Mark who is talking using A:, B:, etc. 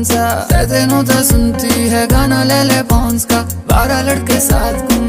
A: कौन सा? दिनों तो सुनती है, गाना ले ले बॉन्स का। बारह लड़के साथ घूमे